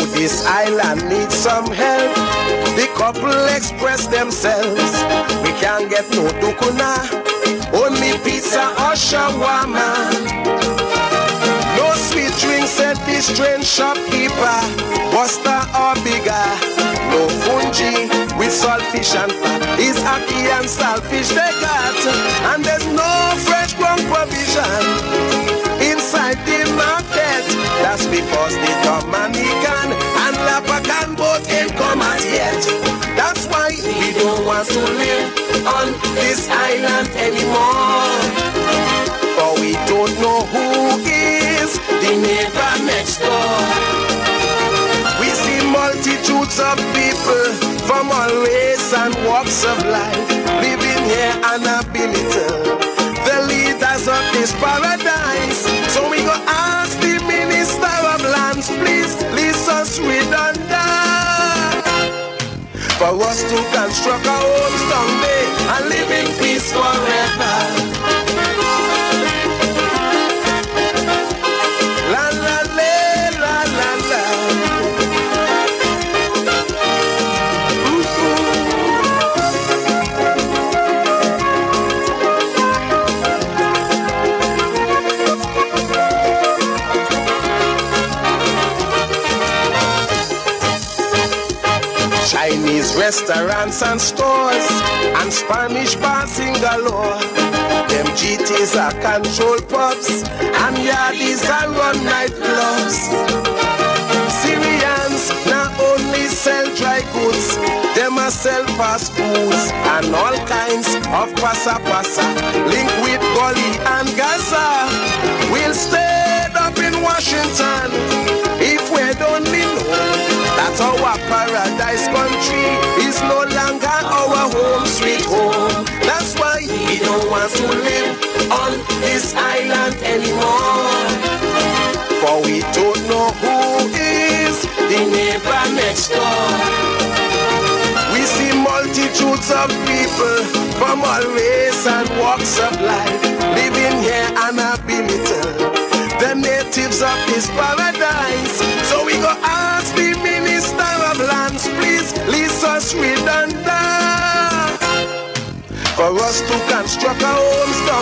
This island needs some help. The couple express themselves. We can't get no ducana, only pizza or shawarma. No sweet drinks at this strange shopkeeper, Buster or bigger. No fungi with saltfish and fat. It's ackee and saltfish they got, and because the Dominican and Lapacan both ain't come as yet. That's why we don't want to live on this island anymore. For we don't know who is the neighbor next door. We see multitudes of people from all race and walks of life living here and a belittle the leaders of this paradise. Us redundant. For us to construct our homes someday and live in peace forever. Chinese restaurants and stores and Spanish bars in galore. Them GTs are control pubs and yardies are run nightclubs. Syrians not only sell dry goods, them a sell fast foods and all kinds of pasa pasa. Link with Gully and is no longer our home sweet home. That's why we don't want to live on this island anymore. For we don't know who is the neighbor next door. We see multitudes of people from all race and walks of life living here and a belittle the natives of this paradise. So we go of us redundant. For us to construct our own down